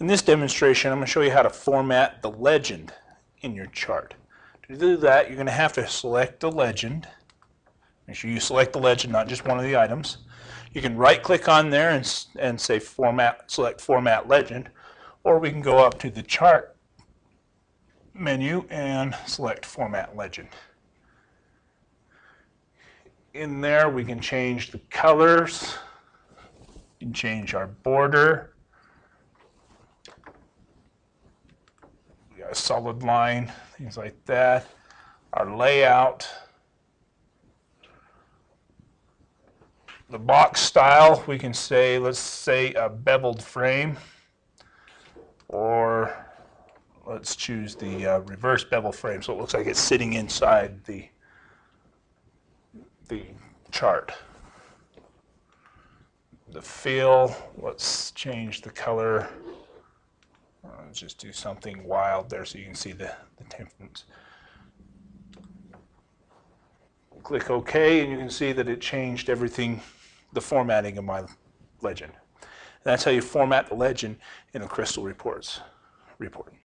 In this demonstration, I'm going to show you how to format the legend in your chart. To do that, you're going to have to select the legend. Make sure you select the legend, not just one of the items. You can right-click on there and, and say Format, select Format Legend, or we can go up to the Chart menu and select Format Legend. In there, we can change the colors, can change our border, We got a solid line, things like that. Our layout. The box style, we can say, let's say a beveled frame. Or let's choose the uh, reverse bevel frame so it looks like it's sitting inside the, the chart. The fill, let's change the color. Let's just do something wild there so you can see the, the difference. Click OK, and you can see that it changed everything, the formatting of my legend. That's how you format the legend in a Crystal Reports report.